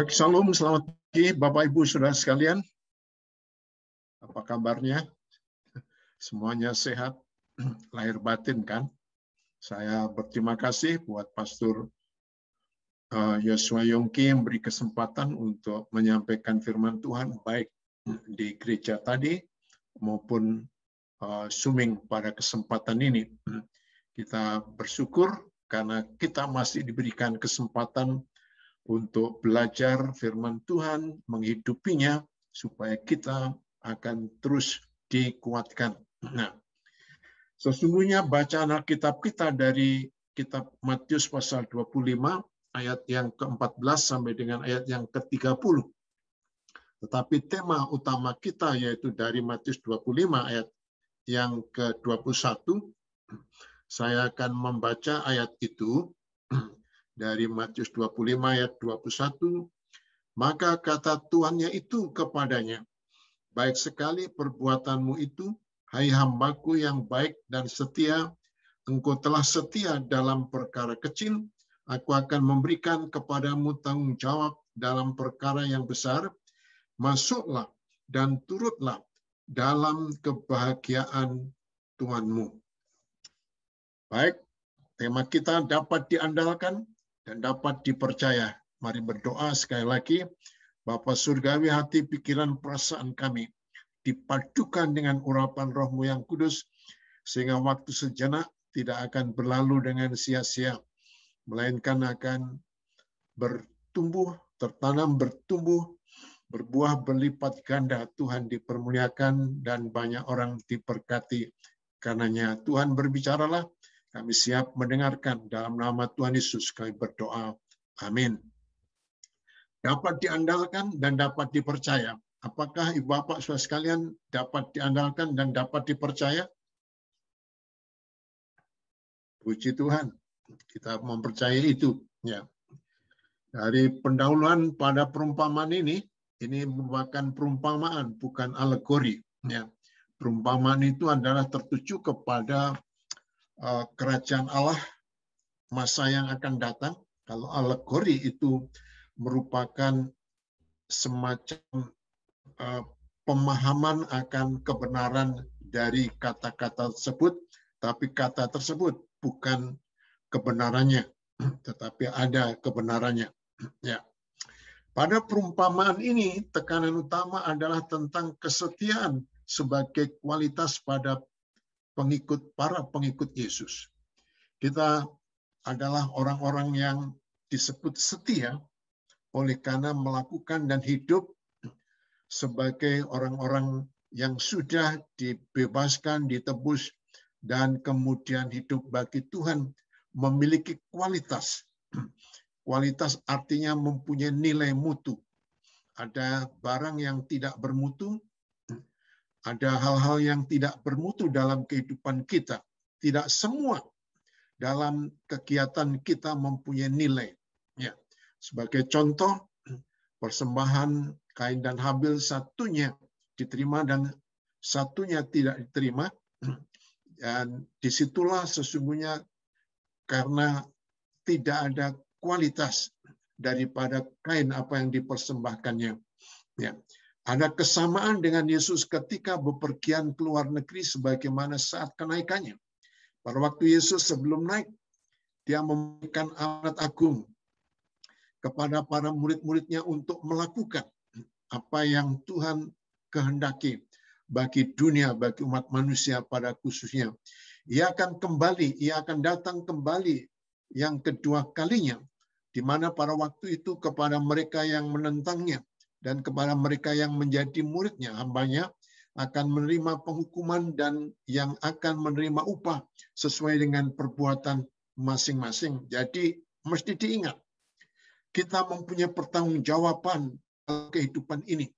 Baik, salam, selamat pagi Bapak Ibu Saudara sekalian. Apa kabarnya? Semuanya sehat, lahir batin kan? Saya berterima kasih buat Pastor uh, Yosua Yongki yang beri kesempatan untuk menyampaikan firman Tuhan baik di gereja tadi maupun Suming pada kesempatan ini. Kita bersyukur karena kita masih diberikan kesempatan untuk belajar firman Tuhan, menghidupinya, supaya kita akan terus dikuatkan. Nah, sesungguhnya bacaan Alkitab kita dari kitab Matius pasal 25 ayat yang ke-14 sampai dengan ayat yang ke-30. Tetapi tema utama kita yaitu dari Matius 25 ayat yang ke-21. Saya akan membaca ayat itu dari Matius 25 ayat 21, maka kata tuannya itu kepadanya, baik sekali perbuatanmu itu, hai hambaku yang baik dan setia, engkau telah setia dalam perkara kecil, aku akan memberikan kepadamu tanggung jawab dalam perkara yang besar, masuklah dan turutlah dalam kebahagiaan Tuhanmu. Baik, tema kita dapat diandalkan dan dapat dipercaya. Mari berdoa sekali lagi. Bapa Surgawi hati pikiran perasaan kami dipadukan dengan urapan rohmu yang kudus sehingga waktu sejenak tidak akan berlalu dengan sia-sia melainkan akan bertumbuh, tertanam, bertumbuh, berbuah berlipat ganda. Tuhan dipermuliakan dan banyak orang diberkati. Karenanya Tuhan berbicaralah, kami siap mendengarkan dalam nama Tuhan Yesus kami berdoa. Amin. Dapat diandalkan dan dapat dipercaya. Apakah Ibu Bapak Saudara sekalian dapat diandalkan dan dapat dipercaya? Puji Tuhan, kita mempercayai itu. Ya. Dari pendahuluan pada perumpamaan ini, ini merupakan perumpamaan, bukan alegori. Ya. Perumpamaan itu adalah tertuju kepada kerajaan Allah masa yang akan datang. Kalau alegori itu merupakan semacam eh, pemahaman akan kebenaran dari kata-kata tersebut, tapi kata tersebut bukan kebenarannya, tetapi ada kebenarannya. Ya. Pada perumpamaan ini, tekanan utama adalah tentang kesetiaan sebagai kualitas pada pengikut para pengikut Yesus. Kita adalah orang-orang yang disebut setia oleh karena melakukan dan hidup sebagai orang-orang yang sudah dibebaskan, ditebus, dan kemudian hidup bagi Tuhan memiliki kualitas. Kualitas artinya mempunyai nilai mutu. Ada barang yang tidak bermutu, ada hal-hal yang tidak bermutu dalam kehidupan kita. Tidak semua dalam kegiatan kita mempunyai nilai. Ya. Sebagai contoh, persembahan Kain dan Habil satunya diterima dan satunya tidak diterima. Dan di situlah sesungguhnya karena tidak ada kualitas daripada kain apa yang dipersembahkannya. Ya. Ada kesamaan dengan Yesus ketika bepergian ke luar negeri sebagaimana saat kenaikannya. Pada waktu Yesus sebelum naik, dia memberikan amanat agung kepada para murid-muridnya untuk melakukan apa yang Tuhan kehendaki bagi dunia, bagi umat manusia pada khususnya. Ia akan kembali, ia akan datang kembali yang kedua kalinya, di mana pada waktu itu kepada mereka yang menentangnya, dan kepada mereka yang menjadi muridnya, hambanya akan menerima penghukuman dan yang akan menerima upah sesuai dengan perbuatan masing-masing. Jadi mesti diingat, kita mempunyai pertanggungjawaban kehidupan ini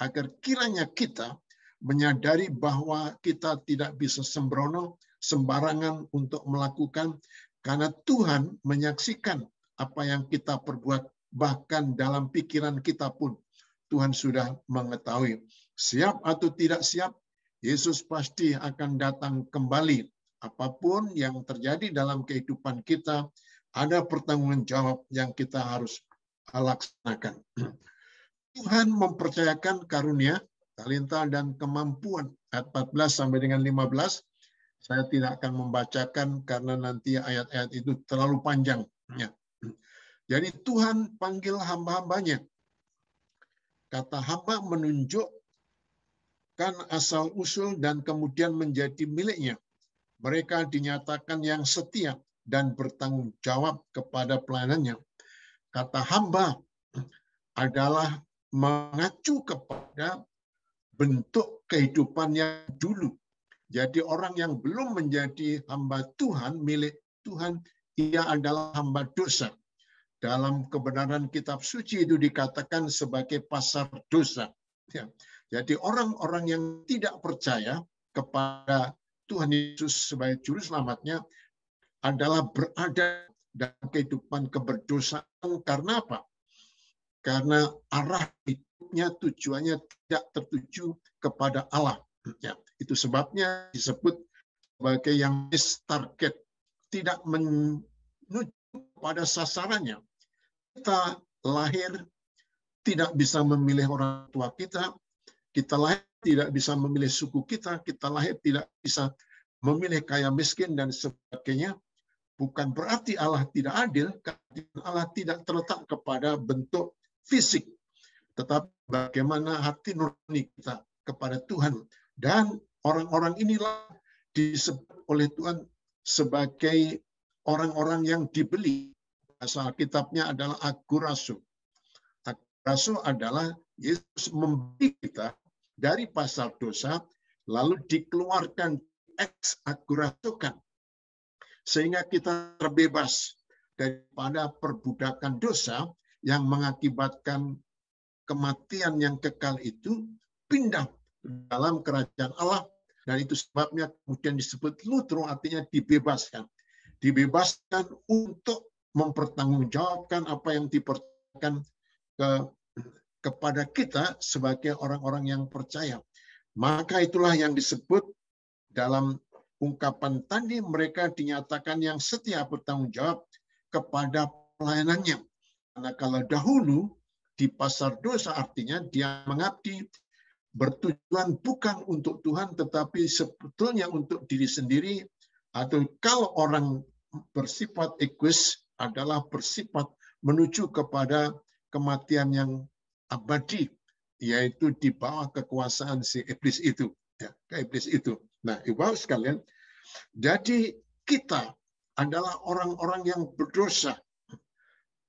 agar kiranya kita menyadari bahwa kita tidak bisa sembrono, sembarangan untuk melakukan karena Tuhan menyaksikan apa yang kita perbuat bahkan dalam pikiran kita pun Tuhan sudah mengetahui. Siap atau tidak siap, Yesus pasti akan datang kembali. Apa pun yang terjadi dalam kehidupan kita, ada pertanggungan jawab yang kita harus laksanakan. Tuhan mempercayakan karunia, talenta, dan kemampuan. Ayat 14 sampai dengan 15. Saya tidak akan membacakan karena nanti ayat-ayat itu terlalu panjang. Ya. Jadi Tuhan panggil hamba-hambanya. Kata hamba menunjukkan asal-usul dan kemudian menjadi miliknya. Mereka dinyatakan yang setia dan bertanggung jawab kepada pelayanannya. Kata hamba adalah mengacu kepada bentuk kehidupan yang dulu. Jadi orang yang belum menjadi hamba Tuhan, milik Tuhan, ia adalah hamba dosa. Dalam kebenaran kitab suci itu dikatakan sebagai pasar dosa. Ya. Jadi orang-orang yang tidak percaya kepada Tuhan Yesus sebagai juru selamatnya adalah berada dalam kehidupan keberdosaan karena apa? karena arah hidupnya tujuannya tidak tertuju kepada Allah. Ya, itu sebabnya disebut sebagai yang miss target, tidak menuju pada sasarannya. Kita lahir tidak bisa memilih orang tua kita, kita lahir tidak bisa memilih suku kita, kita lahir tidak bisa memilih kaya miskin dan sebagainya. Bukan berarti Allah tidak adil, Allah tidak terletak kepada bentuk fisik, tetapi bagaimana hati nurani kita kepada Tuhan. Dan orang-orang inilah disebut oleh Tuhan sebagai orang-orang yang dibeli. Asal kitabnya adalah agurasu. Agurasu adalah Yesus membeli kita dari pasal dosa, lalu dikeluarkan ex agurasukan. Sehingga kita terbebas daripada perbudakan dosa yang mengakibatkan kematian yang kekal itu pindah dalam kerajaan Allah dan itu sebabnya kemudian disebut lutro artinya dibebaskan dibebaskan untuk mempertanggungjawabkan apa yang dipercayakan ke kepada kita sebagai orang-orang yang percaya. Maka itulah yang disebut dalam ungkapan tadi mereka dinyatakan yang setia bertanggung jawab kepada pelayanannya. Karena kalau dahulu di pasar dosa artinya dia mengabdi bertujuan bukan untuk Tuhan tetapi sebetulnya untuk diri sendiri atau kalau orang bersifat egois adalah bersifat menuju kepada kematian yang abadi yaitu di bawah kekuasaan si iblis itu ya ke iblis itu. Nah ibu sekalian jadi kita adalah orang-orang yang berdosa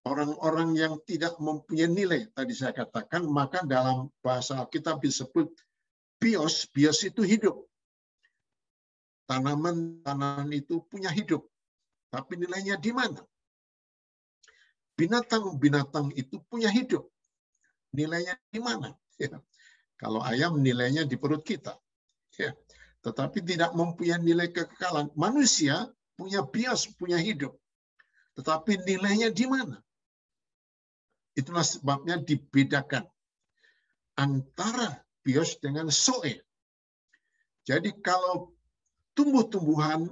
orang-orang yang tidak mempunyai nilai tadi saya katakan maka dalam bahasa kita disebut bios bios itu hidup. Tanaman-tanaman itu punya hidup tapi nilainya di mana binatang-binatang itu punya hidup nilainya di mana ya. kalau ayam nilainya di perut kita ya. tetapi tidak mempunyai nilai kekekalan manusia punya bios punya hidup tetapi nilainya di mana Itulah sebabnya dibedakan antara bios dengan soe. Jadi kalau tumbuh-tumbuhan,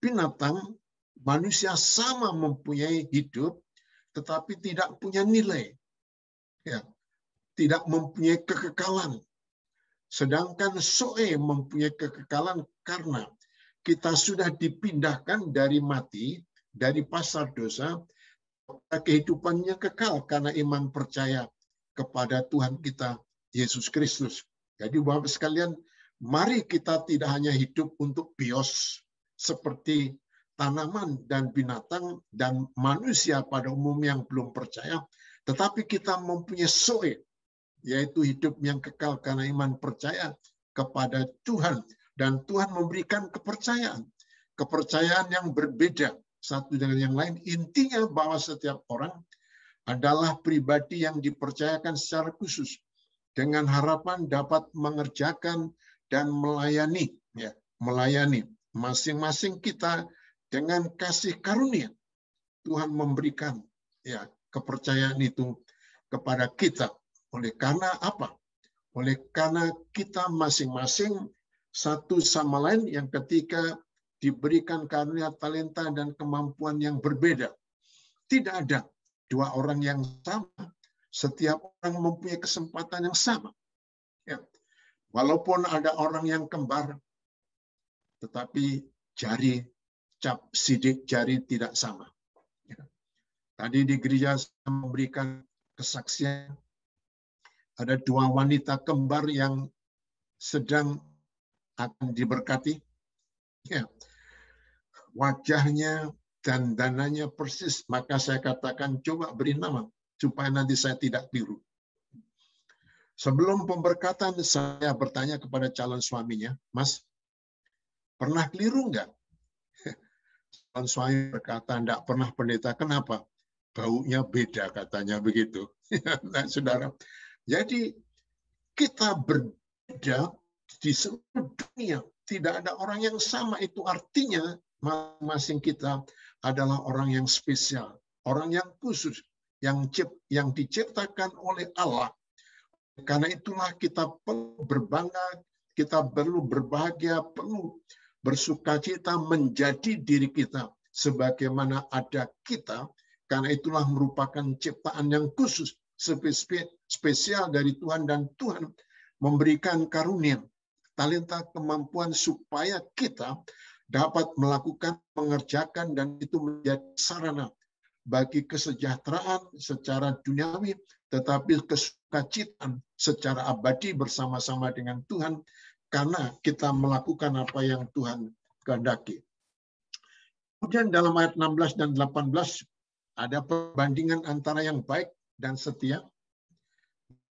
binatang, manusia sama mempunyai hidup, tetapi tidak punya nilai. Ya, tidak mempunyai kekekalan. Sedangkan soe mempunyai kekekalan karena kita sudah dipindahkan dari mati, dari pasar dosa, kehidupannya kekal karena iman percaya kepada Tuhan kita Yesus Kristus. Jadi Bapak sekalian, mari kita tidak hanya hidup untuk bios seperti tanaman dan binatang dan manusia pada umum yang belum percaya, tetapi kita mempunyai soe, yaitu hidup yang kekal karena iman percaya kepada Tuhan. Dan Tuhan memberikan kepercayaan. Kepercayaan yang berbeda satu dengan yang lain. Intinya bahwa setiap orang adalah pribadi yang dipercayakan secara khusus dengan harapan dapat mengerjakan dan melayani ya, melayani masing-masing kita dengan kasih karunia. Tuhan memberikan ya kepercayaan itu kepada kita. Oleh karena apa? Oleh karena kita masing-masing satu sama lain yang ketika diberikan karunia talenta dan kemampuan yang berbeda. Tidak ada dua orang yang sama, setiap orang mempunyai kesempatan yang sama. Ya. Walaupun ada orang yang kembar, tetapi jari cap sidik jari tidak sama. Ya. Tadi di gereja saya memberikan kesaksian ada dua wanita kembar yang sedang akan diberkati. Ya. Wajahnya dan dananya persis, maka saya katakan coba beri nama supaya nanti saya tidak biru. Sebelum pemberkatan, saya bertanya kepada calon suaminya, Mas, pernah keliru enggak? Calon suami berkata, enggak pernah pendeta. Kenapa? Baunya beda katanya begitu. nah, saudara, jadi kita berbeda di seluruh dunia. Tidak ada orang yang sama. Itu artinya masing-masing kita adalah orang yang spesial, orang yang khusus, yang yang diciptakan oleh Allah. Karena itulah kita perlu berbangga, kita perlu berbahagia, perlu bersuka cita menjadi diri kita sebagaimana ada kita, karena itulah merupakan ciptaan yang khusus, spesial dari Tuhan dan Tuhan memberikan karunia, talenta, kemampuan supaya kita dapat melakukan, mengerjakan, dan itu menjadi sarana bagi kesejahteraan secara duniawi, tetapi kesukacitaan secara abadi bersama-sama dengan Tuhan, karena kita melakukan apa yang Tuhan kehendaki. Kemudian dalam ayat 16 dan 18 ada perbandingan antara yang baik dan setia,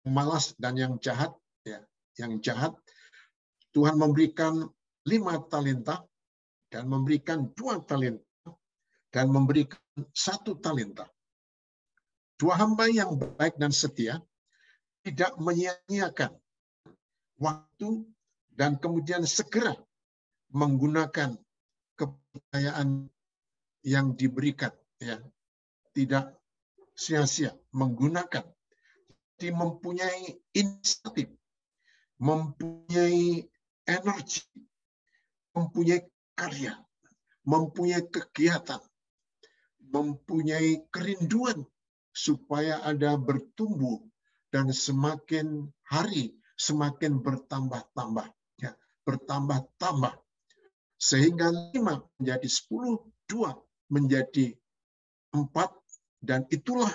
malas dan yang jahat. Ya, yang jahat Tuhan memberikan lima talenta dan memberikan dua talenta dan memberikan satu talenta. Dua hamba yang baik dan setia tidak menyia-nyiakan waktu dan kemudian segera menggunakan kepercayaan yang diberikan ya. Tidak sia-sia menggunakan. Di mempunyai inisiatif mempunyai energi mempunyai karya, mempunyai kegiatan, mempunyai kerinduan supaya ada bertumbuh dan semakin hari semakin bertambah-tambah, bertambah-tambah sehingga lima menjadi sepuluh, dua menjadi empat dan itulah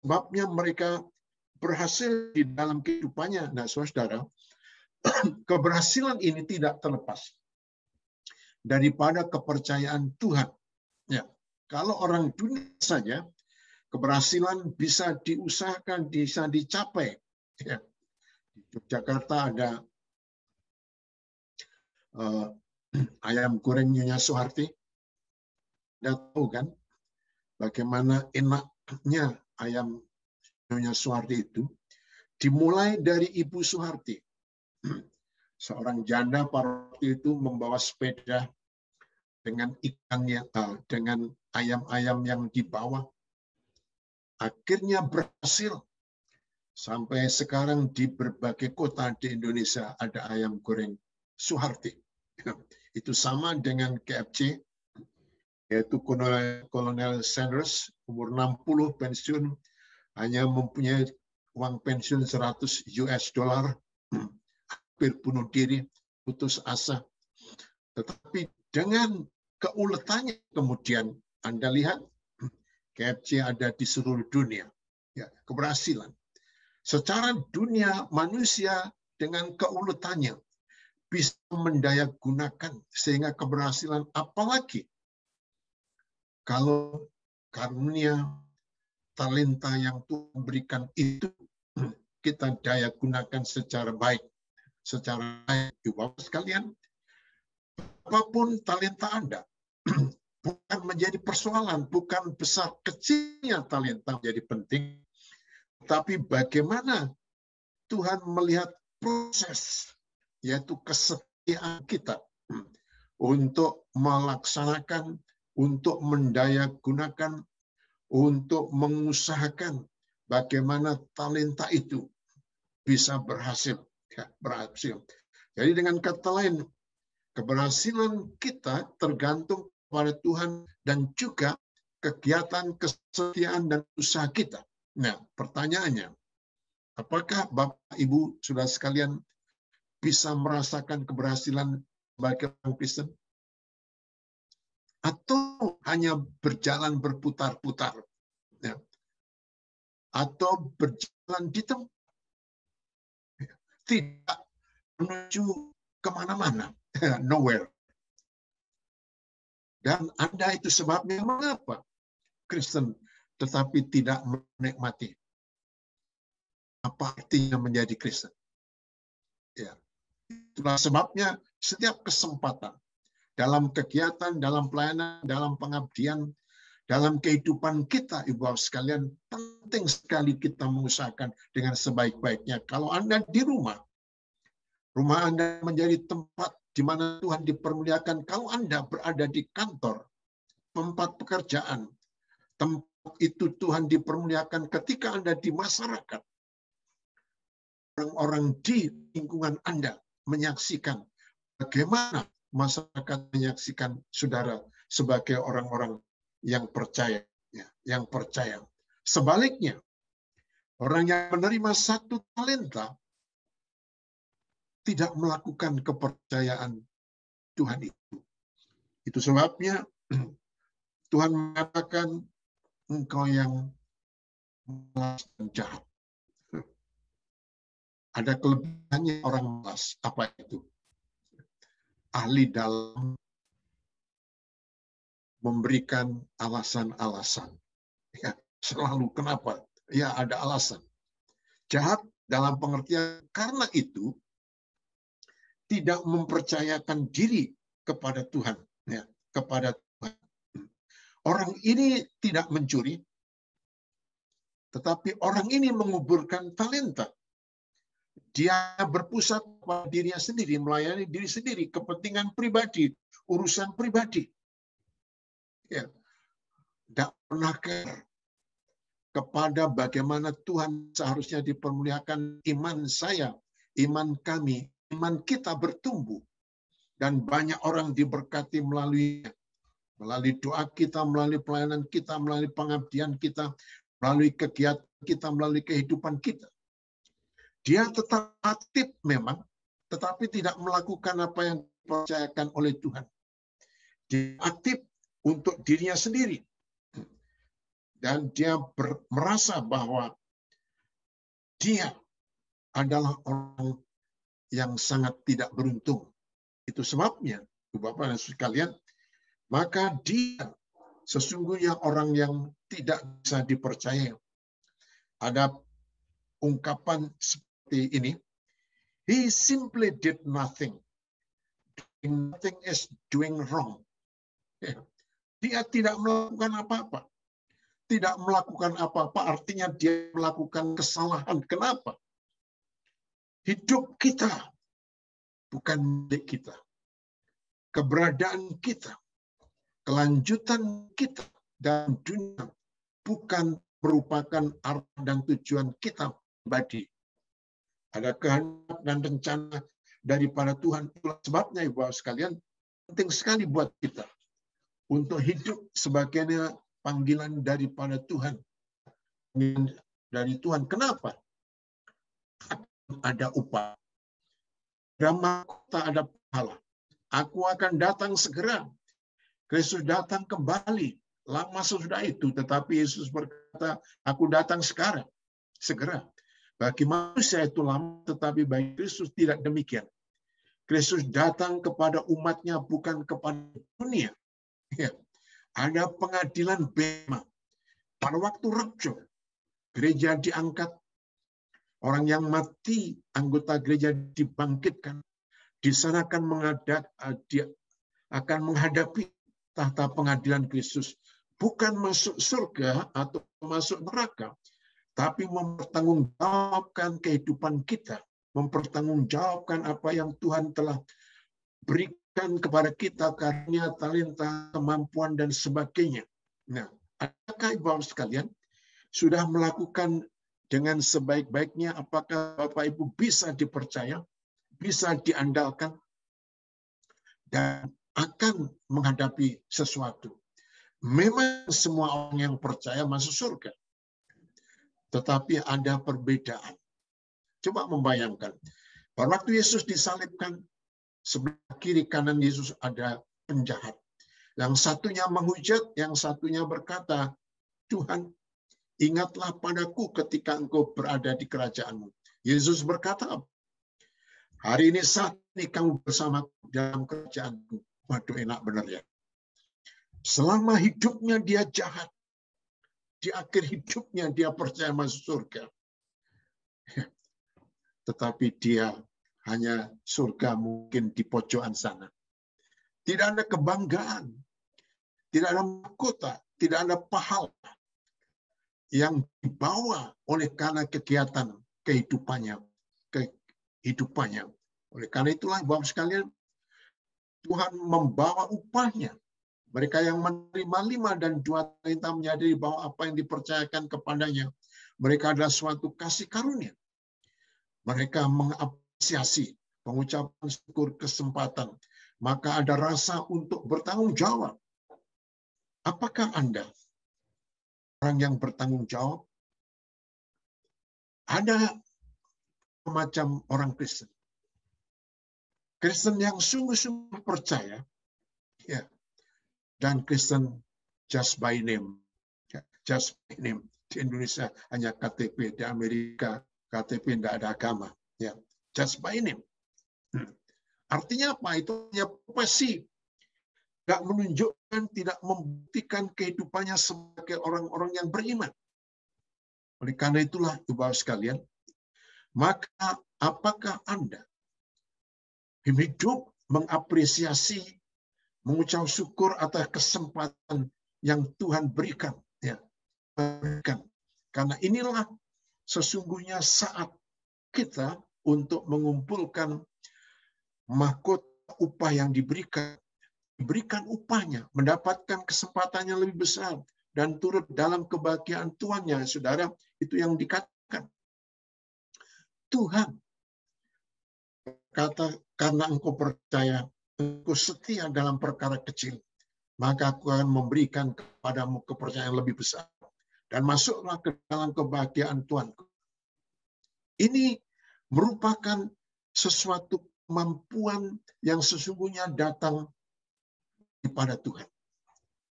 sebabnya mereka berhasil di dalam kehidupannya. Nah, saudara, keberhasilan ini tidak terlepas daripada kepercayaan Tuhan. Ya, kalau orang dunia saja keberhasilan bisa diusahakan, bisa dicapai. Ya. Di Yogyakarta ada uh, ayam goreng Nyonya Soeharti. Anda tahu kan bagaimana enaknya ayam Nyonya Soeharti itu dimulai dari Ibu Soeharti seorang janda pada itu membawa sepeda dengan ikannya, uh, dengan ayam-ayam yang dibawa. Akhirnya berhasil. Sampai sekarang di berbagai kota di Indonesia ada ayam goreng Suharti. Itu sama dengan KFC, yaitu Kolonel Sanders, umur 60 pensiun, hanya mempunyai uang pensiun 100 US dollar hampir bunuh diri, putus asa. Tetapi dengan keuletannya kemudian Anda lihat KFC ada di seluruh dunia. Ya, keberhasilan. Secara dunia manusia dengan keuletannya bisa mendaya gunakan sehingga keberhasilan apalagi kalau karunia talenta yang Tuhan berikan itu kita daya gunakan secara baik secara baik. Bapak sekalian, apa pun talenta Anda, bukan menjadi persoalan, bukan besar kecilnya talenta menjadi penting, tapi bagaimana Tuhan melihat proses, yaitu kesetiaan kita untuk melaksanakan, untuk mendaya gunakan, untuk mengusahakan bagaimana talenta itu bisa berhasil ya, berhasil. Jadi dengan kata lain, keberhasilan kita tergantung pada Tuhan dan juga kegiatan kesetiaan dan usaha kita. Nah, pertanyaannya, apakah Bapak Ibu sudah sekalian bisa merasakan keberhasilan sebagai orang Kristen? Atau hanya berjalan berputar-putar? Ya. Atau berjalan di tempat? Tidak menuju ke mana-mana. Nowhere. Dan Anda itu sebabnya mengapa Kristen tetapi tidak menikmati. Apa artinya menjadi Kristen? Ya. Itulah sebabnya setiap kesempatan dalam kegiatan, dalam pelayanan, dalam pengabdian, dalam kehidupan kita, Ibu Bapak sekalian, penting sekali kita mengusahakan dengan sebaik-baiknya. Kalau Anda di rumah, rumah Anda menjadi tempat di mana Tuhan dipermuliakan. Kalau Anda berada di kantor, tempat pekerjaan, tempat itu Tuhan dipermuliakan ketika Anda di masyarakat. Orang-orang di lingkungan Anda menyaksikan bagaimana masyarakat menyaksikan saudara sebagai orang-orang yang percaya, ya, yang percaya. Sebaliknya, orang yang menerima satu talenta tidak melakukan kepercayaan Tuhan itu. Itu sebabnya Tuhan mengatakan engkau yang malas jahat. Ada kelebihannya orang malas. Apa itu? Ahli dalam memberikan alasan-alasan. Ya, selalu kenapa? Ya ada alasan. Jahat dalam pengertian karena itu tidak mempercayakan diri kepada Tuhan, ya, kepada Tuhan. Orang ini tidak mencuri, tetapi orang ini menguburkan talenta. Dia berpusat pada dirinya sendiri, melayani diri sendiri, kepentingan pribadi, urusan pribadi. Ya. Tidak pernah care kepada bagaimana Tuhan seharusnya dipermuliakan iman saya, iman kami, iman kita bertumbuh dan banyak orang diberkati melalui melalui doa kita, melalui pelayanan kita, melalui pengabdian kita, melalui kegiatan kita, melalui kehidupan kita. Dia tetap aktif memang, tetapi tidak melakukan apa yang dipercayakan oleh Tuhan. Dia aktif untuk dirinya sendiri. Dan dia merasa bahwa dia adalah orang yang sangat tidak beruntung. Itu sebabnya, Bapak dan sekalian, maka dia sesungguhnya orang yang tidak bisa dipercaya. Ada ungkapan seperti ini, he simply did nothing. Doing nothing is doing wrong. Dia tidak melakukan apa-apa. Tidak melakukan apa-apa artinya dia melakukan kesalahan. Kenapa? Hidup kita bukan milik kita. Keberadaan kita, kelanjutan kita dan dunia bukan merupakan arah dan tujuan kita pribadi. Ada kehendak dan rencana daripada Tuhan. Itulah sebabnya Ibu sekalian penting sekali buat kita untuk hidup sebagainya panggilan daripada Tuhan. Dari Tuhan. Kenapa? ada upah. Drama tak ada pahala. Aku akan datang segera. Kristus datang kembali. Lama sesudah itu, tetapi Yesus berkata, aku datang sekarang. Segera. Bagi manusia itu lama, tetapi bagi Kristus tidak demikian. Kristus datang kepada umatnya, bukan kepada dunia. Ya. Ada pengadilan bema. Pada waktu rapture, gereja diangkat Orang yang mati, anggota gereja dibangkitkan. Di sana akan menghadap, eh, akan menghadapi tahta pengadilan Kristus. Bukan masuk surga atau masuk neraka, tapi mempertanggungjawabkan kehidupan kita, mempertanggungjawabkan apa yang Tuhan telah berikan kepada kita karena talenta, kemampuan dan sebagainya. Nah, adakah Ibu sekalian sudah melakukan dengan sebaik-baiknya apakah Bapak Ibu bisa dipercaya, bisa diandalkan, dan akan menghadapi sesuatu. Memang semua orang yang percaya masuk surga. Tetapi ada perbedaan. Coba membayangkan. Pada waktu Yesus disalibkan, sebelah kiri kanan Yesus ada penjahat. Yang satunya menghujat, yang satunya berkata, Tuhan, ingatlah padaku ketika engkau berada di kerajaanmu. Yesus berkata, hari ini saat ini kamu bersama dalam kerajaanku. Waduh enak benar ya. Selama hidupnya dia jahat, di akhir hidupnya dia percaya masuk surga. Tetapi dia hanya surga mungkin di pojokan sana. Tidak ada kebanggaan, tidak ada mahkota, tidak ada pahala yang dibawa oleh karena kegiatan kehidupannya, kehidupannya. Oleh karena itulah Bapak sekalian, Tuhan membawa upahnya mereka yang menerima lima dan dua talenta menyadari bahwa apa yang dipercayakan kepadanya, mereka adalah suatu kasih karunia. Mereka mengapresiasi pengucapan syukur kesempatan. Maka ada rasa untuk bertanggung jawab. Apakah Anda orang yang bertanggung jawab? Ada macam orang Kristen. Kristen yang sungguh-sungguh percaya, ya, dan Kristen just by name. Just by name. Di Indonesia hanya KTP, di Amerika KTP tidak ada agama. Ya, just by name. Hmm. Artinya apa? Itu hanya profesi. Tidak menunjukkan, tidak membuktikan kehidupannya sebagai orang-orang yang beriman. Oleh karena itulah, Ibu sekalian, maka apakah Anda hidup mengapresiasi mengucap syukur atas kesempatan yang Tuhan berikan. Ya, berikan. Karena inilah sesungguhnya saat kita untuk mengumpulkan mahkota upah yang diberikan, diberikan upahnya, mendapatkan kesempatan yang lebih besar, dan turut dalam kebahagiaan Tuhannya, saudara, itu yang dikatakan. Tuhan, kata karena engkau percaya Aku setia dalam perkara kecil, maka aku akan memberikan kepadamu kepercayaan lebih besar. Dan masuklah ke dalam kebahagiaan Tuanku. Ini merupakan sesuatu kemampuan yang sesungguhnya datang kepada Tuhan.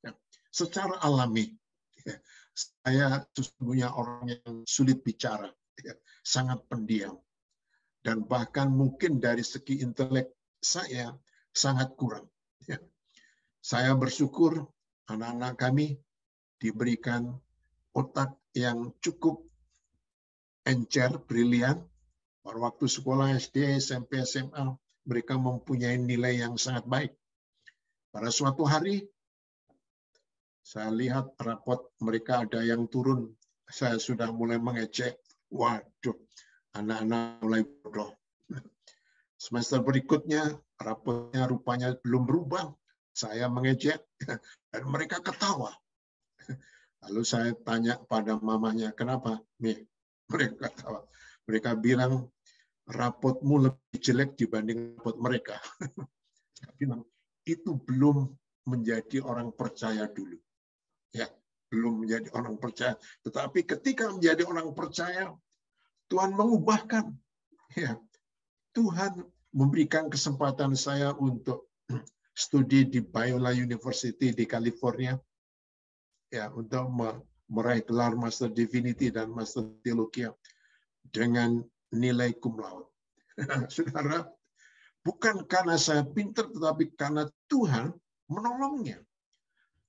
Ya, secara alami, ya, saya sesungguhnya orang yang sulit bicara, ya, sangat pendiam. Dan bahkan mungkin dari segi intelek saya sangat kurang. Ya. Saya bersyukur anak-anak kami diberikan otak yang cukup encer, brilian. Pada waktu sekolah SD, SMP, SMA, mereka mempunyai nilai yang sangat baik. Pada suatu hari, saya lihat rapot mereka ada yang turun. Saya sudah mulai mengecek. Waduh, anak-anak mulai bodoh. Semester berikutnya rapotnya rupanya belum berubah. Saya mengejek dan mereka ketawa. Lalu saya tanya pada mamanya, kenapa? Nih, mereka ketawa. Mereka bilang, rapotmu lebih jelek dibanding rapot mereka. Saya bilang, itu belum menjadi orang percaya dulu. Ya, belum menjadi orang percaya. Tetapi ketika menjadi orang percaya, Tuhan mengubahkan. Ya, Tuhan memberikan kesempatan saya untuk studi di Biola University di California ya untuk meraih gelar Master Divinity dan Master Teologi dengan nilai cum laude. Saudara, bukan karena saya pintar tetapi karena Tuhan menolongnya.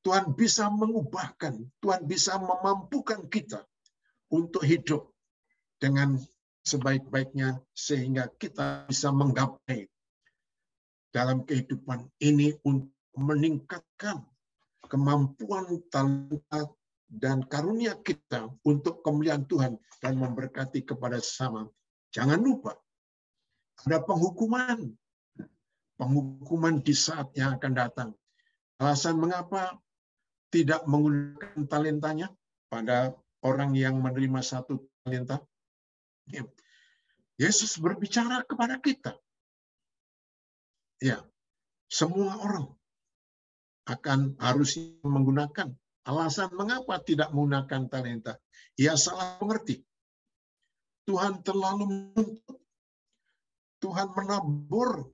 Tuhan bisa mengubahkan, Tuhan bisa memampukan kita untuk hidup dengan sebaik-baiknya sehingga kita bisa menggapai dalam kehidupan ini untuk meningkatkan kemampuan talenta dan karunia kita untuk kemuliaan Tuhan dan memberkati kepada sesama. Jangan lupa ada penghukuman. Penghukuman di saat yang akan datang. Alasan mengapa tidak menggunakan talentanya pada orang yang menerima satu talenta Ya. Yesus berbicara kepada kita. Ya, semua orang akan harus menggunakan. Alasan mengapa tidak menggunakan talenta. Ia salah mengerti. Tuhan terlalu menuntut. Tuhan menabur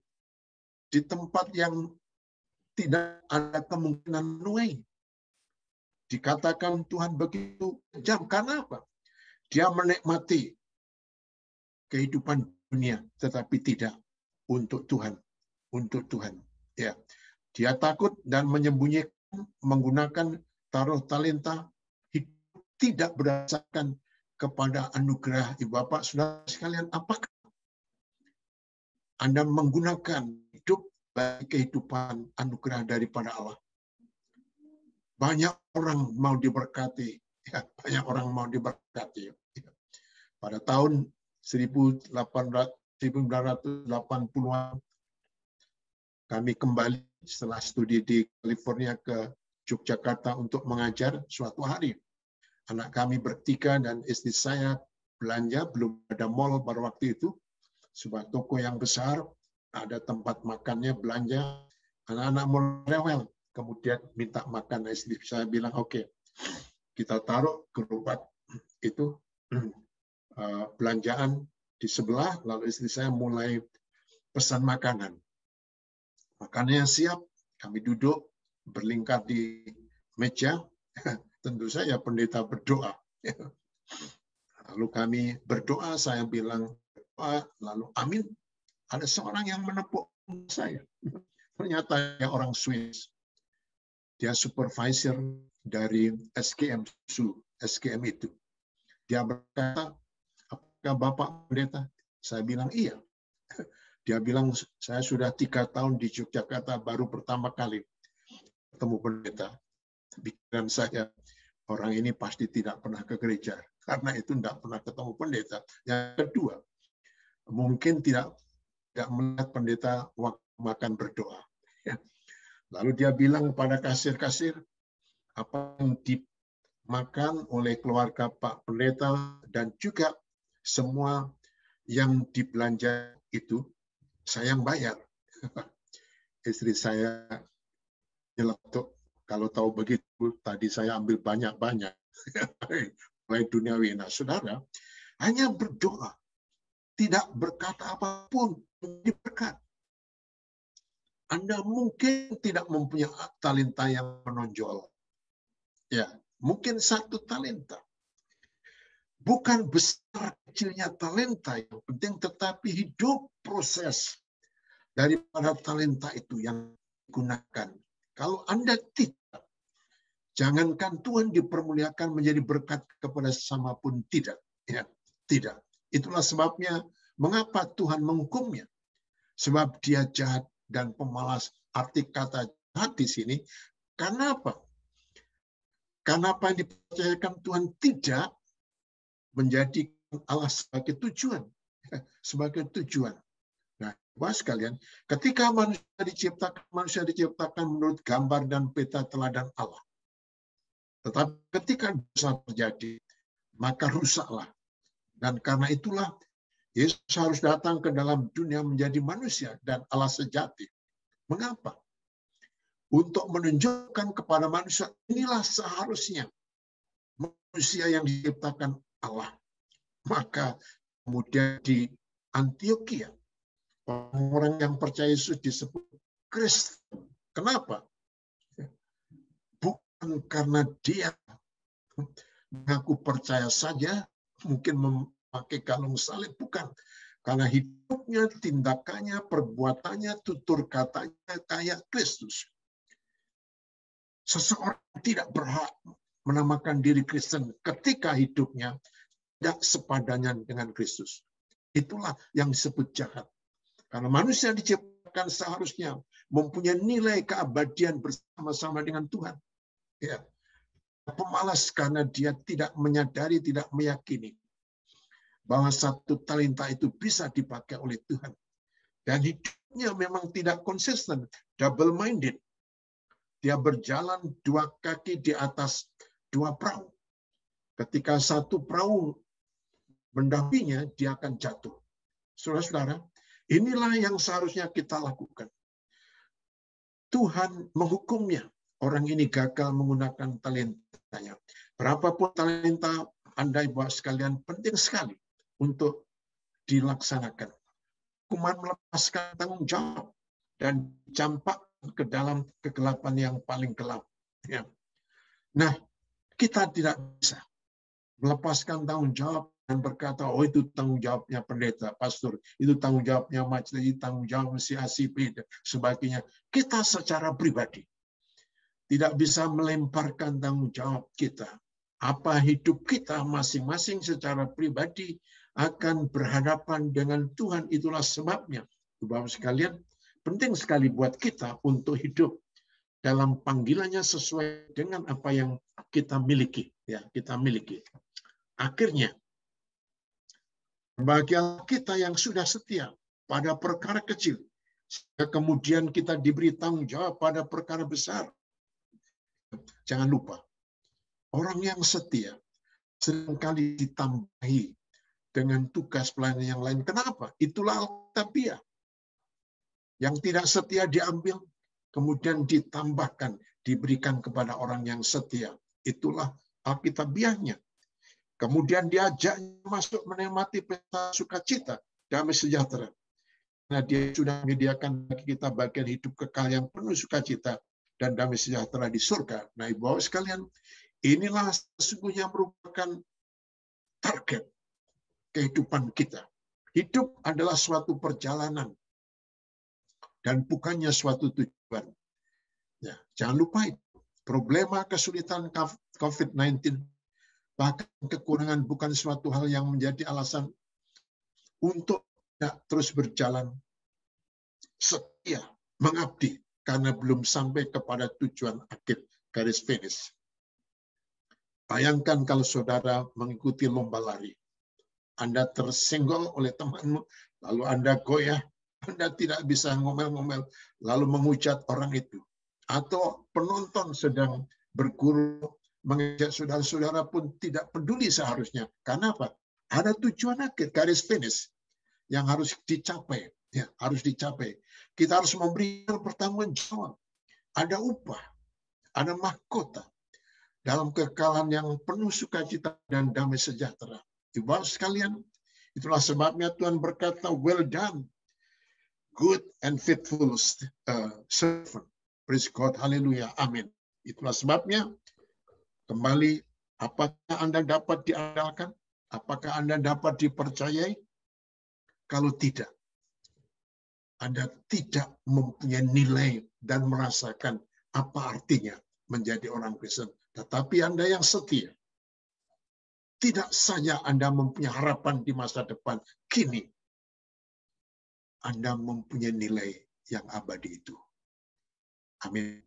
di tempat yang tidak ada kemungkinan menuai. Dikatakan Tuhan begitu kejam. Karena apa? Dia menikmati kehidupan dunia, tetapi tidak untuk Tuhan. Untuk Tuhan. Ya, Dia takut dan menyembunyikan menggunakan taruh talenta hidup tidak berdasarkan kepada anugerah Ibu Bapak Saudara sekalian apakah Anda menggunakan hidup bagi kehidupan anugerah daripada Allah banyak orang mau diberkati ya, banyak orang mau diberkati pada tahun 1980-an kami kembali setelah studi di California ke Yogyakarta untuk mengajar suatu hari. Anak kami bertiga dan istri saya belanja, belum ada mall pada waktu itu. Sebuah toko yang besar, ada tempat makannya, belanja. Anak-anak mulai rewel. Kemudian minta makan. Istri saya bilang, oke, okay, kita taruh gerobak itu belanjaan di sebelah, lalu istri saya mulai pesan makanan. Makanannya siap, kami duduk berlingkar di meja, tentu saja pendeta berdoa. Lalu kami berdoa, saya bilang, lalu amin. Ada seorang yang menepuk saya. Ternyata orang Swiss. Dia supervisor dari SKM SKM itu. Dia berkata, apakah Bapak pendeta? Saya bilang, iya. Dia bilang, saya sudah tiga tahun di Yogyakarta, baru pertama kali ketemu pendeta. Pikiran saya, orang ini pasti tidak pernah ke gereja. Karena itu tidak pernah ketemu pendeta. Yang kedua, mungkin tidak tidak melihat pendeta waktu makan berdoa. Ya. Lalu dia bilang kepada kasir-kasir, apa yang dimakan oleh keluarga Pak Pendeta dan juga semua yang dibelanja itu saya yang bayar. Istri saya nyeletuk, kalau tahu begitu, tadi saya ambil banyak-banyak. Mulai duniawi. Nah, saudara, hanya berdoa. Tidak berkata apa pun, menjadi berkat. Anda mungkin tidak mempunyai talenta yang menonjol. Ya, mungkin satu talenta. Bukan besar kecilnya talenta yang penting, tetapi hidup proses daripada talenta itu yang digunakan. Kalau Anda tidak, jangankan Tuhan dipermuliakan menjadi berkat kepada sesama pun tidak. Ya, tidak. Itulah sebabnya mengapa Tuhan menghukumnya. Sebab dia jahat dan pemalas. Arti kata jahat di sini, karena apa? Karena apa yang dipercayakan Tuhan tidak menjadi Allah sebagai tujuan. Sebagai tujuan. Nah, Bapak sekalian, ketika manusia diciptakan, manusia diciptakan menurut gambar dan peta teladan Allah. Tetapi ketika dosa terjadi, maka rusaklah. Dan karena itulah Yesus harus datang ke dalam dunia menjadi manusia dan Allah sejati. Mengapa? Untuk menunjukkan kepada manusia, inilah seharusnya manusia yang diciptakan Allah. Maka kemudian di Antioquia, orang yang percaya Yesus disebut Kristen. Kenapa? Bukan karena dia mengaku percaya saja, mungkin memakai kalung salib, bukan. Karena hidupnya, tindakannya, perbuatannya, tutur katanya kayak Kristus. Seseorang tidak berhak menamakan diri Kristen ketika hidupnya tidak sepadannya dengan Kristus. Itulah yang disebut jahat. Karena manusia diciptakan seharusnya mempunyai nilai keabadian bersama-sama dengan Tuhan. Ya. Pemalas karena dia tidak menyadari, tidak meyakini bahwa satu talenta itu bisa dipakai oleh Tuhan. Dan hidupnya memang tidak konsisten, double-minded. Dia berjalan dua kaki di atas dua perahu. Ketika satu perahu mendampinginya, dia akan jatuh. Saudara-saudara, inilah yang seharusnya kita lakukan. Tuhan menghukumnya orang ini gagal menggunakan talentanya. Berapapun talenta Anda Ibu sekalian penting sekali untuk dilaksanakan. Hukuman melepaskan tanggung jawab dan campak ke dalam kegelapan yang paling gelap. Ya. Nah, kita tidak bisa melepaskan tanggung jawab dan berkata, oh itu tanggung jawabnya pendeta, pastor, itu tanggung jawabnya majelis, itu tanggung jawab si A, si B, dan sebagainya. Kita secara pribadi tidak bisa melemparkan tanggung jawab kita. Apa hidup kita masing-masing secara pribadi akan berhadapan dengan Tuhan. Itulah sebabnya, Bapak sekalian, penting sekali buat kita untuk hidup dalam panggilannya sesuai dengan apa yang kita miliki. Ya, kita miliki. Akhirnya, bagi kita yang sudah setia pada perkara kecil, kemudian kita diberi tanggung jawab pada perkara besar. Jangan lupa, orang yang setia sering kali ditambahi dengan tugas pelayanan yang lain. Kenapa? Itulah Alkitabiah. Yang tidak setia diambil, kemudian ditambahkan, diberikan kepada orang yang setia. Itulah Alkitabiahnya. Kemudian diajak masuk menikmati pesta sukacita, damai sejahtera. Nah, dia sudah menyediakan bagi kita bagian hidup kekal yang penuh sukacita dan damai sejahtera di surga. Nah, ibu bapak sekalian, inilah sesungguhnya merupakan target kehidupan kita. Hidup adalah suatu perjalanan dan bukannya suatu tujuan. Ya, jangan lupa itu. Problema kesulitan COVID-19 Bahkan kekurangan bukan suatu hal yang menjadi alasan untuk tidak terus berjalan setia, mengabdi, karena belum sampai kepada tujuan akhir garis finish. Bayangkan kalau saudara mengikuti lomba lari. Anda tersenggol oleh temanmu, lalu Anda goyah, Anda tidak bisa ngomel-ngomel, lalu menghujat orang itu. Atau penonton sedang berguru mengajak saudara-saudara pun tidak peduli seharusnya. Karena apa? Ada tujuan akhir, garis finish yang harus dicapai. Ya, harus dicapai. Kita harus memberi pertanggung jawab. Ada upah, ada mahkota dalam kekalahan yang penuh sukacita dan damai sejahtera. Ibu sekalian, itulah sebabnya Tuhan berkata, well done, good and faithful uh, servant. Praise God, haleluya, amin. Itulah sebabnya Kembali, apakah Anda dapat diandalkan? Apakah Anda dapat dipercayai? Kalau tidak, Anda tidak mempunyai nilai dan merasakan apa artinya menjadi orang Kristen. Tetapi Anda yang setia, tidak saja Anda mempunyai harapan di masa depan, kini Anda mempunyai nilai yang abadi itu. Amin.